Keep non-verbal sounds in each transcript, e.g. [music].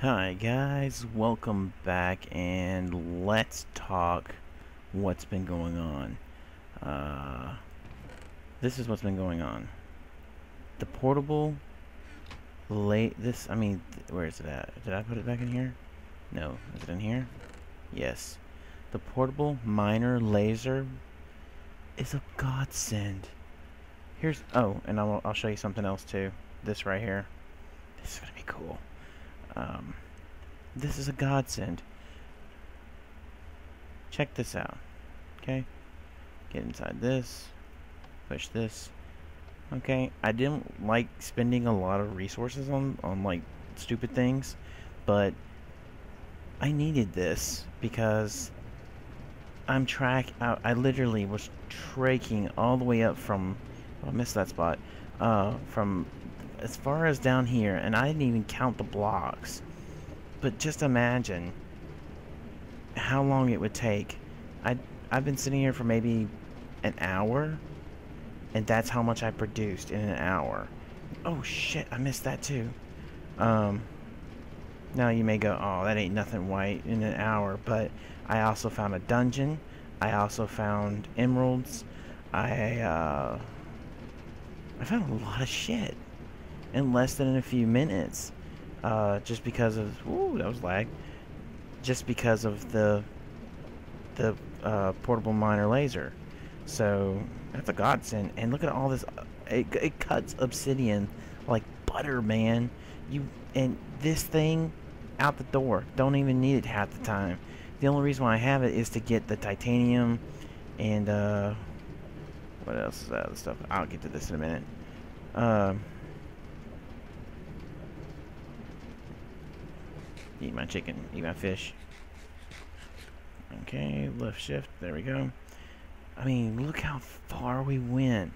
Hi guys, welcome back and let's talk what's been going on. Uh, this is what's been going on. The portable late this I mean where is it at? Did I put it back in here? No. Is it in here? Yes. The portable miner laser is a godsend. Here's oh, and I'll I'll show you something else too. This right here. This is gonna be cool. Um, this is a godsend. Check this out. Okay? Get inside this. Push this. Okay? I didn't like spending a lot of resources on, on like, stupid things. But I needed this because I'm track. I, I literally was traking all the way up from. Oh, I missed that spot. Uh, from as far as down here, and I didn't even count the blocks. But just imagine how long it would take. I I've been sitting here for maybe an hour, and that's how much I produced in an hour. Oh shit, I missed that too. Um, now you may go, oh, that ain't nothing white in an hour, but I also found a dungeon. I also found emeralds. I uh, I found a lot of shit in less than a few minutes. Uh, just because of ooh, that was lag. Just because of the the uh, portable miner laser. So that's a godsend. And look at all this. Uh, it, it cuts obsidian like butter, man. You and this thing out the door. Don't even need it half the time. The only reason why I have it is to get the titanium and uh, what else is that other stuff? I'll get to this in a minute. Um, Eat my chicken. Eat my fish. Okay, left shift. There we go. I mean, look how far we went.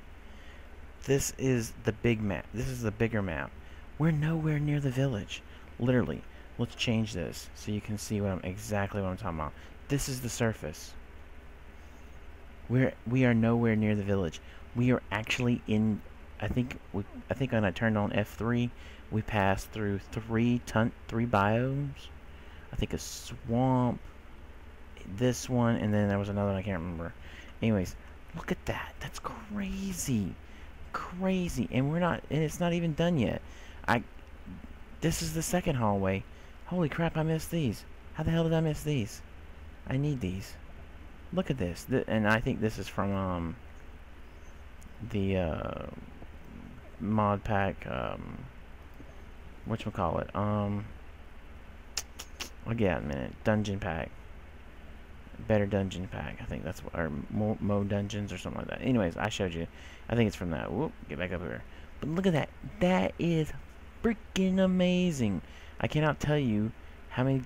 This is the big map. This is the bigger map. We're nowhere near the village. Literally. Let's change this so you can see what I'm exactly what I'm talking about. This is the surface. We're we are nowhere near the village. We are actually in I think we I think when I turned on F3 we passed through three ton three biomes. I think a swamp, this one, and then there was another one I can't remember. Anyways, look at that. That's crazy, crazy, and we're not, and it's not even done yet. I, this is the second hallway. Holy crap! I missed these. How the hell did I miss these? I need these. Look at this, Th and I think this is from um the uh, mod pack. Um, what you call it? Um, I'll get a minute. Dungeon pack. Better dungeon pack. I think that's what, or Mo, Mo dungeons or something like that. Anyways, I showed you. I think it's from that. Whoop, get back up here. But look at that. That is freaking amazing. I cannot tell you how many.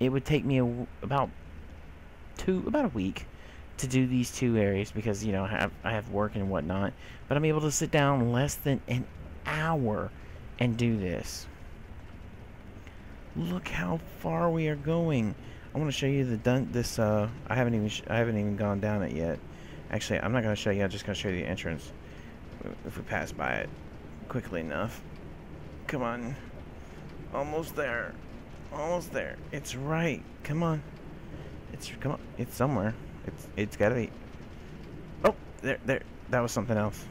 It would take me a, about two, about a week to do these two areas because you know I have I have work and whatnot. But I'm able to sit down less than an hour and do this. Look how far we are going. I want to show you the dun this uh I haven't even I haven't even gone down it yet. Actually, I'm not going to show you. I'm just going to show you the entrance if we pass by it quickly enough. Come on. Almost there. Almost there. It's right. Come on. It's come on. It's somewhere. It's it's got to be. Oh, there there. That was something else.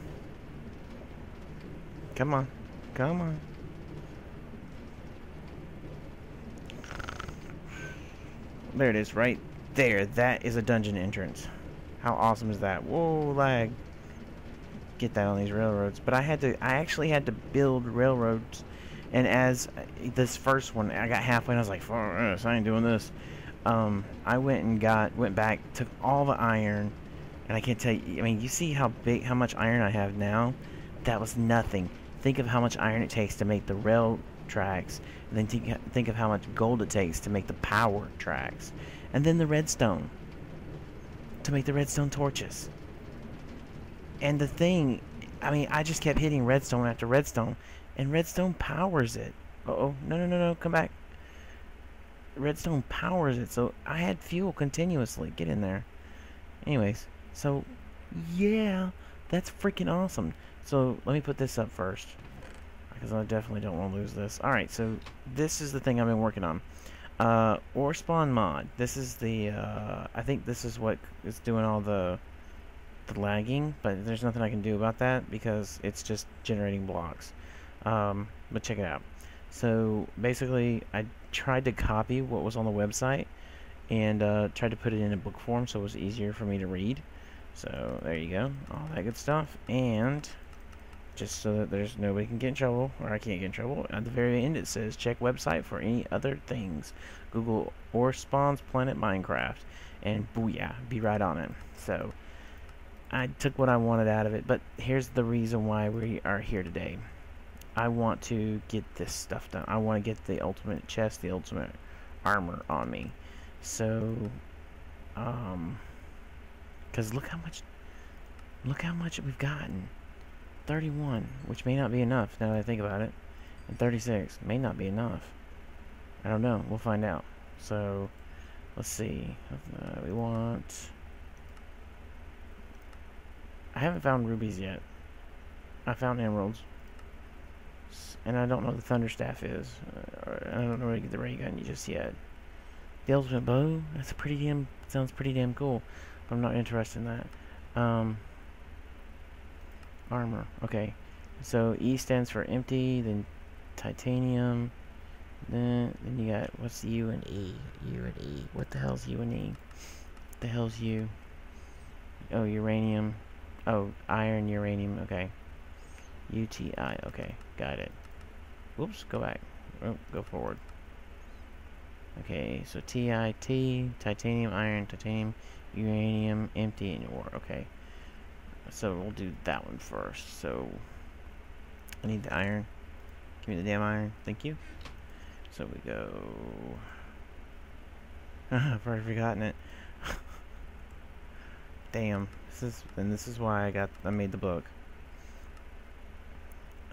Come on. Come on. There it is, right there. That is a dungeon entrance. How awesome is that? Whoa, lag. Get that on these railroads. But I had to, I actually had to build railroads. And as this first one, I got halfway and I was like, I ain't doing this. Um, I went and got, went back, took all the iron. And I can't tell you, I mean, you see how big, how much iron I have now? That was nothing. Think of how much iron it takes to make the rail tracks, and then think, think of how much gold it takes to make the power tracks, and then the redstone to make the redstone torches. And the thing, I mean, I just kept hitting redstone after redstone, and redstone powers it. Uh oh, no, no, no, no, come back. Redstone powers it, so I had fuel continuously. Get in there. Anyways, so yeah, that's freaking awesome. So let me put this up first. because I definitely don't want to lose this. Alright, so this is the thing I've been working on. Uh, OreSpawn mod. This is the, uh, I think this is what is doing all the, the lagging, but there's nothing I can do about that because it's just generating blocks. Um, but check it out. So basically, I tried to copy what was on the website and uh, tried to put it in a book form so it was easier for me to read. So there you go, all that good stuff. And just so that there's nobody can get in trouble, or I can't get in trouble. At the very end, it says check website for any other things. Google OreSpawn's Planet Minecraft, and booyah, be right on it. So I took what I wanted out of it, but here's the reason why we are here today. I want to get this stuff done. I want to get the ultimate chest, the ultimate armor on me. So, um, because look how much, look how much we've gotten. 31, which may not be enough now that I think about it. And 36 may not be enough. I don't know. We'll find out. So, let's see. Uh, we want... I haven't found rubies yet. I found emeralds. And I don't know what the thunder staff is. Uh, I don't know where to get the ray gun just yet. The ultimate bow? That's a pretty damn... Sounds pretty damn cool. But I'm not interested in that. Um armor. Okay. So E stands for empty, then titanium. Then then you got what's U and E? U and E. What the hell's U and E? What the hell's U? Oh, uranium. Oh, iron, uranium. Okay. UTI. Okay, got it. Whoops, go back. Oh, go forward. Okay, so TIT, titanium, iron, titanium, uranium, empty, and ore. Okay. So we'll do that one first. So I need the iron. Give me the damn iron. Thank you. So we go. [laughs] I've already forgotten it. [laughs] damn. This is and this is why I got I made the book.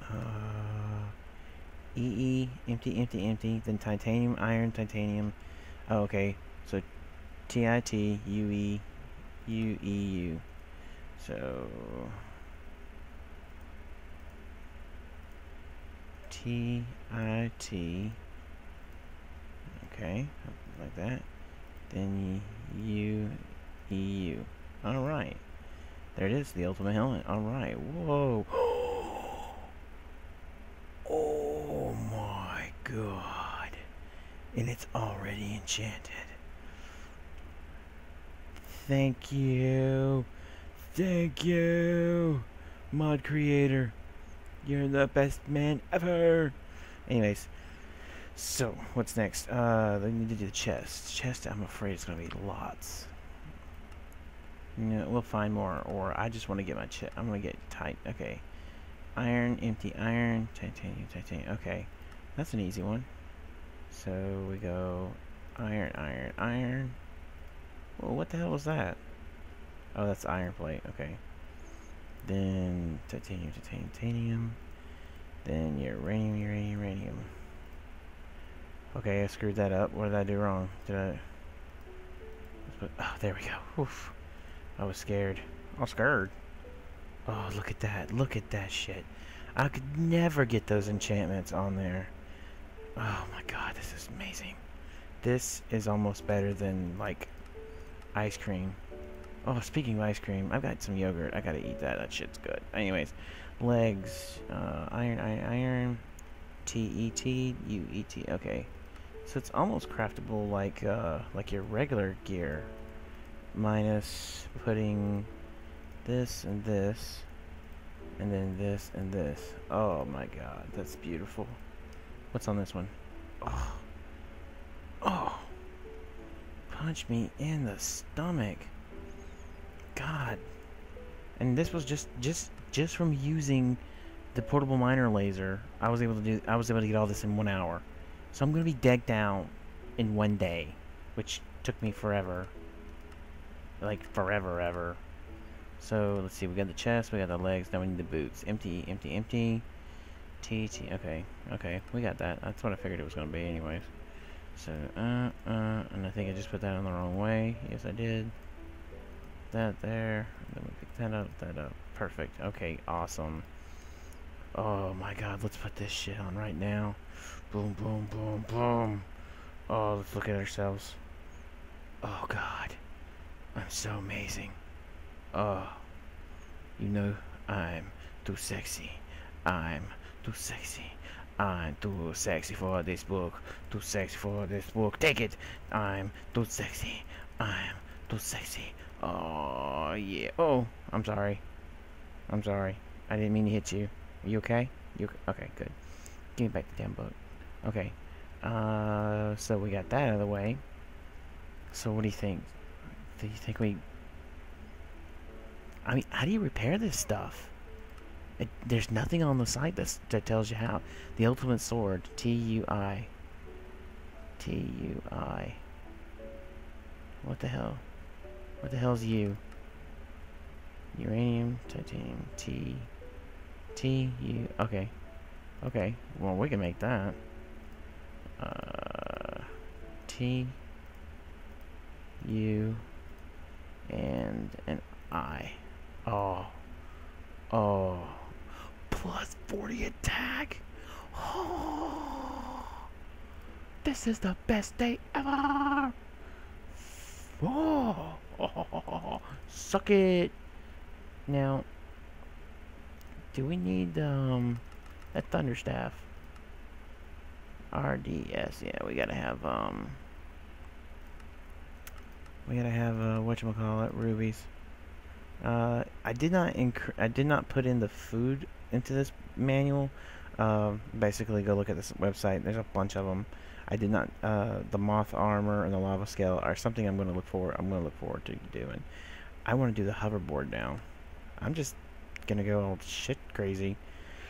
Uh, EE empty empty empty then titanium iron titanium. Oh, okay. So TIT UE UEU. So T I T okay like that. Then U E U. All right. There it is the ultimate helmet. All right. Whoa. [gasps] Oh my god. And it's already enchanted. Thank you Thank you, mod creator. You're the best man ever. Anyways, so what's next? Uh, they need to do the chest. Chest, I'm afraid it's gonna be lots. Yeah, we'll find more. Or I just want to get my chest. I'm gonna get tight. Okay, iron, empty iron, titanium, titanium. Okay, that's an easy one. So we go iron, iron, iron. Well, what the hell was that? Oh, that's iron plate. Okay. Then titanium, titanium, titanium. Then uranium, uranium, uranium. Okay, I screwed that up. What did I do wrong? Did I... Oh, there we go. Oof. I was scared. I was scared. Oh, look at that. Look at that shit. I could never get those enchantments on there. Oh my god, this is amazing. This is almost better than, like, ice cream. Oh, speaking of ice cream, I've got some yogurt. I gotta eat that. That shit's good. Anyways, legs, uh, iron, iron, iron, T E T U E T. Okay, so it's almost craftable like uh, like your regular gear, minus putting this and this, and then this and this. Oh my god, that's beautiful. What's on this one? Oh, oh, punch me in the stomach. God. And this was just just just from using the portable miner laser, I was able to do I was able to get all this in one hour. So I'm gonna be decked out in one day, which took me forever. Like forever ever. So let's see, we got the chest, we got the legs, now we need the boots. Empty, empty, empty. T T okay, okay, we got that. That's what I figured it was gonna be anyways. So uh uh and I think I just put that on the wrong way. Yes I did that there. Then we pick that up, that up. Perfect. Okay, awesome. Oh my god, let's put this shit on right now. Boom, boom, boom, boom. Oh, let's look at ourselves. Oh god. I'm so amazing. Oh. You know, I'm too sexy. I'm too sexy. I'm too sexy for this book. Too sexy for this book. Take it. I'm too sexy. I'm too sexy. Oh, yeah. Oh, I'm sorry. I'm sorry. I didn't mean to hit you. Are you okay? You okay? Good. Give me back the damn book. Okay. Uh, so we got that out of the way. So what do you think? Do you think we... I mean, how do you repair this stuff? It, there's nothing on the site that tells you how. The Ultimate Sword. T-U-I. T-U-I. What the hell? What the hell's U? Uranium, titanium, T... T, U... Okay. Okay. Well, we can make that. Uh... T... U... And an I. Oh. Oh plus 40 attack. Oh, [gasps] this is the best day ever. Oh, [laughs] suck it. Now, do we need um a thunderstaff? RDS, yeah, we gotta have um we gotta have uh whatchamacallit, rubies. Uh I did not inc I did not put in the food into this manual, uh, basically go look at this website. There's a bunch of them. I did not. Uh, the moth armor and the lava scale are something I'm going to look forward. I'm going to look forward to doing. I want to do the hoverboard now. I'm just gonna go all shit crazy.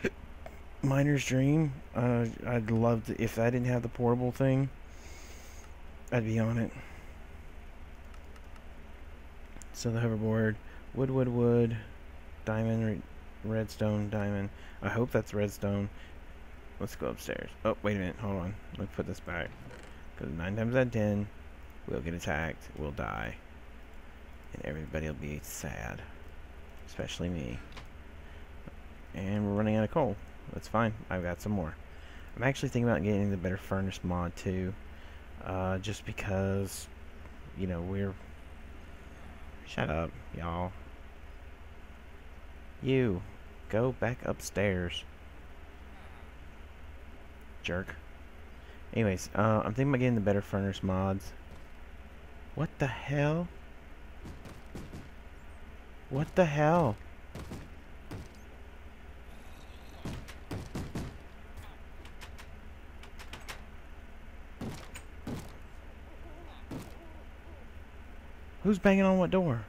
[coughs] Miner's dream. Uh, I'd love to if I didn't have the portable thing. I'd be on it. So the hoverboard, wood, wood, wood, diamond, redstone, diamond. I hope that's redstone. Let's go upstairs. Oh, wait a minute. Hold on. Let me put this back. Because nine times out of ten, we'll get attacked, we'll die. And everybody will be sad. Especially me. And we're running out of coal. That's fine. I've got some more. I'm actually thinking about getting the better furnace mod too. Uh, just because, you know, we're... Shut up, y'all. You. Go back upstairs. Jerk. Anyways, uh, I'm thinking about getting the better furnace mods. What the hell? What the hell? Who's banging on what door?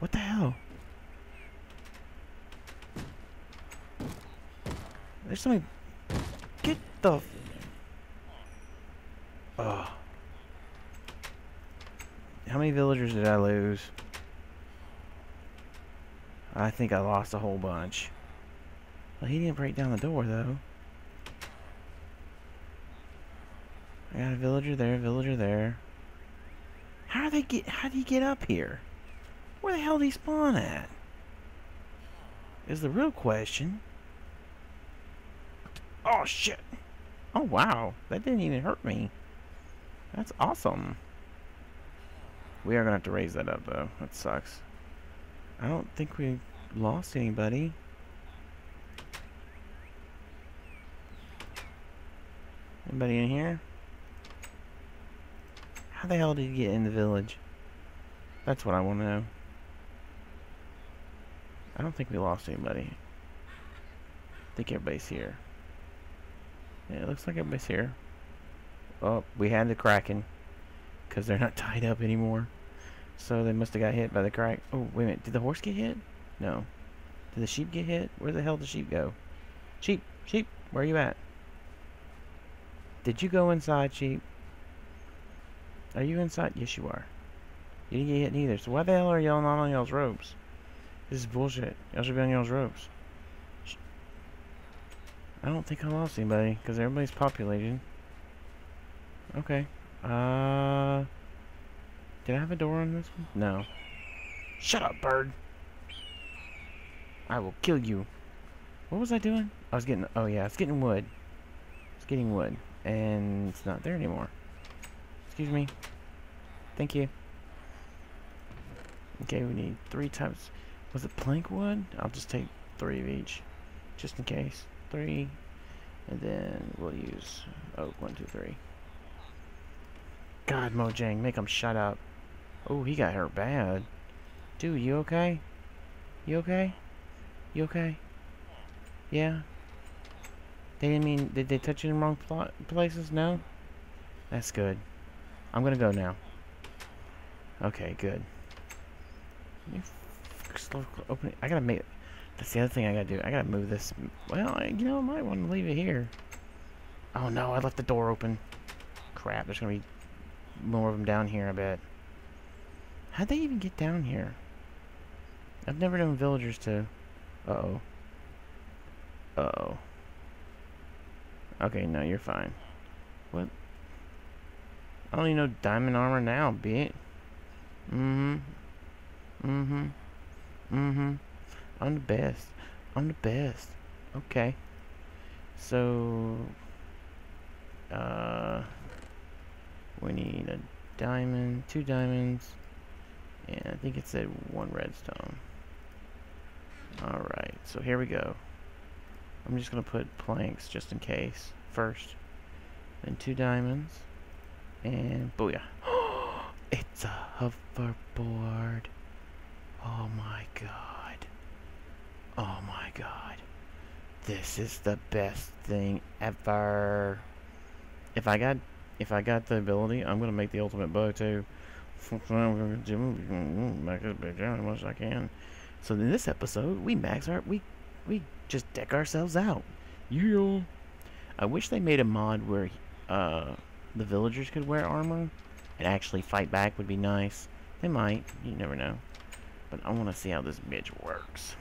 What the hell? There's somebody... Get the... Ugh. How many villagers did I lose? I think I lost a whole bunch. Well, he didn't break down the door, though. I got a villager there, a villager there. How do they get... How do you get up here? Where the hell did he spawn at? Is the real question. Oh, shit. Oh, wow. That didn't even hurt me. That's awesome. We are going to have to raise that up, though. That sucks. I don't think we lost anybody. Anybody in here? How the hell did he get in the village? That's what I want to know. I don't think we lost anybody. I think everybody's here. Yeah, it looks like everybody's here. Oh, we had the Kraken. Because they're not [laughs] tied up anymore. So they must have got hit by the crack. Oh, wait a minute. Did the horse get hit? No. Did the sheep get hit? Where the hell did the sheep go? Sheep! Sheep! Where are you at? Did you go inside, sheep? Are you inside? Yes, you are. You didn't get hit neither. So why the hell are y'all not on y'all's ropes? This is bullshit. Y'all should be on y'all's ropes. I don't think I lost anybody, because everybody's populated. Okay. Uh... Did I have a door on this one? No. Shut up, bird! I will kill you. What was I doing? I was getting, oh yeah, I was getting wood. It's getting wood. And it's not there anymore. Excuse me. Thank you. Okay, we need three types. Was it plank wood? I'll just take three of each. Just in case. Three. And then we'll use oak. One, two, three. God, Mojang, make him shut up. Oh, he got hurt bad. Dude, you okay? You okay? You okay? Yeah? They didn't mean... Did they touch you in the wrong places? No? That's good. I'm gonna go now. Okay, good. Open it. I gotta make... That's the other thing I gotta do. I gotta move this... Well, I, you know, I might want to leave it here. Oh no, I left the door open. Crap, there's gonna be more of them down here, I bet. How'd they even get down here? I've never known villagers to... Uh-oh. Uh-oh. Okay, no, you're fine. What? I don't even know diamond armor now, bitch. Mm-hmm. Mm-hmm. Mm-hmm. I'm the best. I'm the best. Okay. So... Uh... We need a diamond, two diamonds, and I think it said one redstone. Alright, so here we go. I'm just going to put planks just in case first. Then two diamonds. And booyah. [gasps] it's a hoverboard. Oh my god. Oh my god. This is the best thing ever. If I got if I got the ability, I'm gonna make the ultimate bow too. [laughs] Make it big as much as I can. So in this episode, we max our we we just deck ourselves out. Yeah. I wish they made a mod where uh, the villagers could wear armor and actually fight back would be nice. They might. You never know. But I want to see how this bitch works.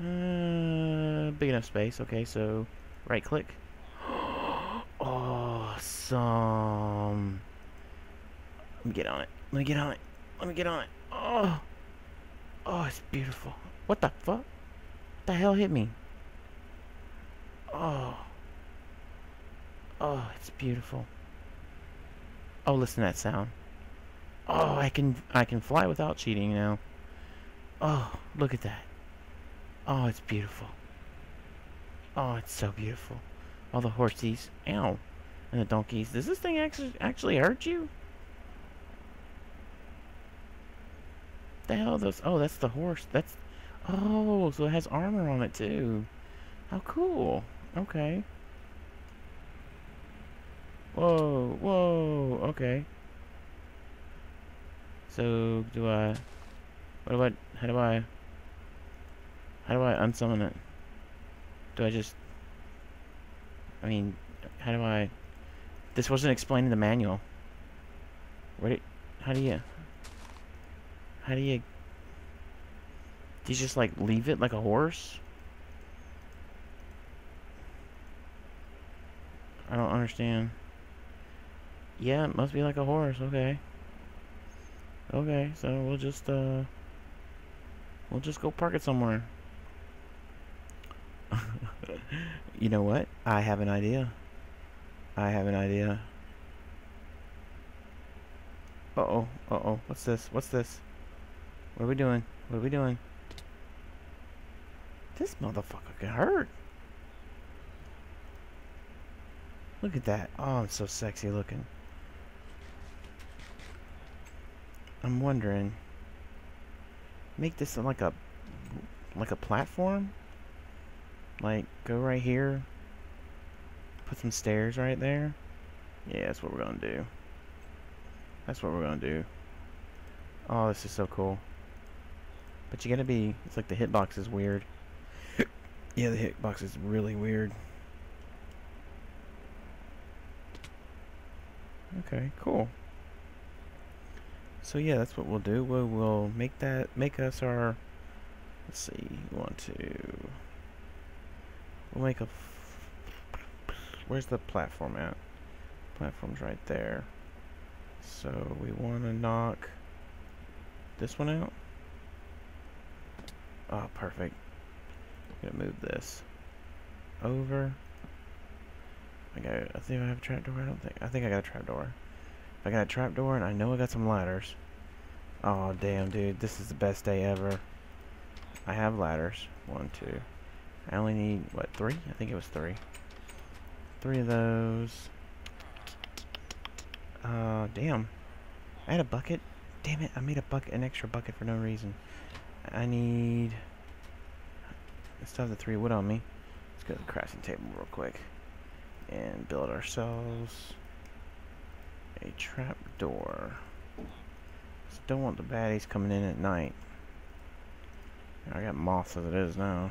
Uh, big enough space. Okay, so right click. [gasps] awesome. Let me get on it. Let me get on it. Let me get on it. Oh. Oh, it's beautiful. What the fuck? What the hell hit me? Oh. Oh, it's beautiful. Oh, listen to that sound. Oh, I can I can fly without cheating now. Oh, look at that. Oh, it's beautiful. Oh, it's so beautiful. All the horsies. Ow. And the donkeys. Does this thing actually actually hurt you? The hell those? Oh, that's the horse. That's. Oh, so it has armor on it too. How cool. Okay. Whoa, whoa, okay. So, do I... What I... How do I... How do I unsummon it? Do I just... I mean, how do I... This wasn't explained in the manual. Where How do you... How do you... Do you just, like, leave it like a horse? I don't understand. Yeah, it must be like a horse, okay. Okay, so we'll just, uh... We'll just go park it somewhere. You know what? I have an idea. I have an idea. Uh-oh, uh-oh. What's this? What's this? What are we doing? What are we doing? This motherfucker can hurt. Look at that. Oh, I'm so sexy looking. I'm wondering. Make this like a like a platform? Like go right here. Put some stairs right there. Yeah, that's what we're gonna do. That's what we're gonna do. Oh, this is so cool. But you gotta be, it's like the hitbox is weird. [coughs] yeah, the hitbox is really weird. Okay, cool. So yeah, that's what we'll do. We will make that, make us our, let's see, we want to, we'll make a, where's the platform at? Platform's right there. So we want to knock this one out. Oh, perfect. I'm gonna move this over. I got. I think I have a trapdoor. I don't think. I think I got a trapdoor. I got a trapdoor, and I know I got some ladders. Oh damn, dude! This is the best day ever. I have ladders. One, two. I only need what three? I think it was three. Three of those. Uh, damn. I had a bucket. Damn it! I made a bucket, an extra bucket for no reason. I need. I still have the three wood on me. Let's go to the crafting table real quick and build ourselves a trap door. Don't want the baddies coming in at night. I got moths as it is now.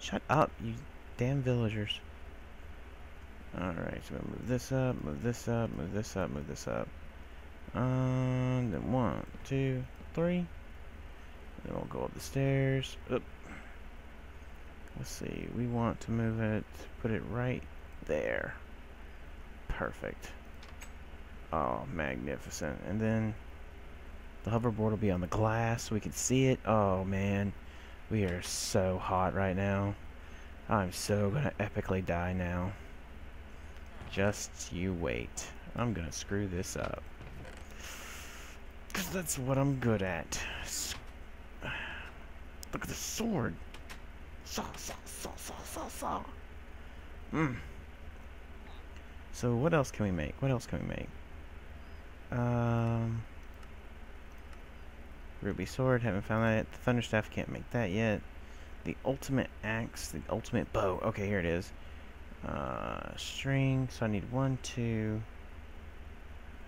Shut up, you damn villagers. Alright, so move this up, move this up, move this up, move this up. And then one, two, three. Then we'll go up the stairs. Oop. Let's see, we want to move it, put it right there. Perfect. Oh, magnificent. And then the hoverboard will be on the glass so we can see it. Oh, man. We are so hot right now. I'm so gonna epically die now. Just you wait. I'm gonna screw this up. Because that's what I'm good at. Look at the sword. Saw, saw, saw, saw, saw, saw. Hmm. So what else can we make? What else can we make? Um, ruby sword. Haven't found that. The thunder staff. Can't make that yet. The ultimate axe. The ultimate bow. Okay, here it is. Uh, string. So I need one, two.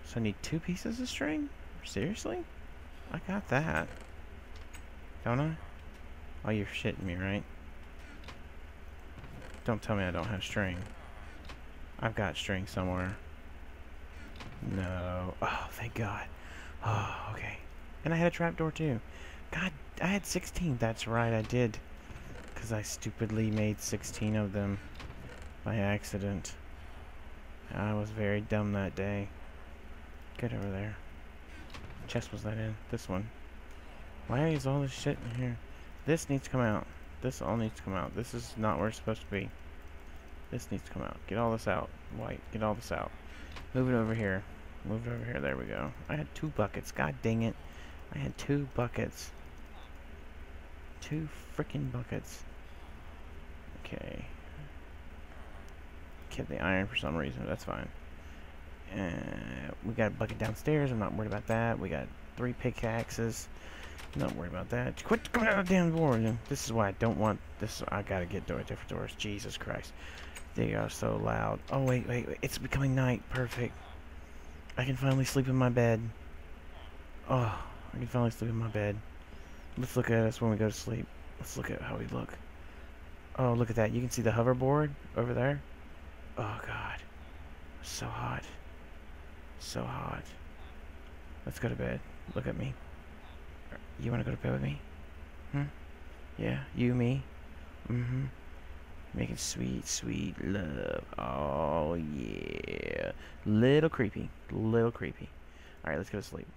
So I need two pieces of string? Seriously? I got that. Don't I? Oh, you're shitting me, right? Don't tell me I don't have string. I've got string somewhere. No. Oh, thank God. Oh, okay. And I had a trapdoor too. God, I had 16. That's right, I did. Because I stupidly made 16 of them by accident. I was very dumb that day. Get over there. What chest was that in? This one. Why is all this shit in here? This needs to come out. This all needs to come out. This is not where it's supposed to be. This needs to come out. Get all this out. White. Get all this out. Move it over here. Move it over here. There we go. I had two buckets. God dang it. I had two buckets. Two freaking buckets. Okay. Kept the iron for some reason. That's fine. Uh, we got a bucket downstairs. I'm not worried about that. We got three pickaxes. Not worried about that. Quit coming out of the damn door. This is why I don't want this. I gotta get door different doors. Jesus Christ. They are so loud. Oh, wait, wait, wait. It's becoming night. Perfect. I can finally sleep in my bed. Oh, I can finally sleep in my bed. Let's look at us when we go to sleep. Let's look at how we look. Oh, look at that. You can see the hoverboard over there. Oh, God. So hot. So hot. Let's go to bed. Look at me. You want to go to bed with me? Hmm? Yeah, you, me? Mm-hmm. Making sweet, sweet love. Oh, yeah. Little creepy. Little creepy. Alright, let's go to sleep.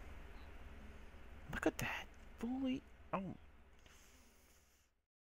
Look at that. Fully... Oh,